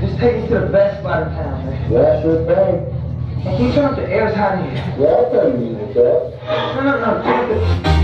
Just take us to the best spot in town. Yeah, sure thing. And can you turn up the air? It's hot here. Yeah, I'll tell you music, Dad. No, no, no.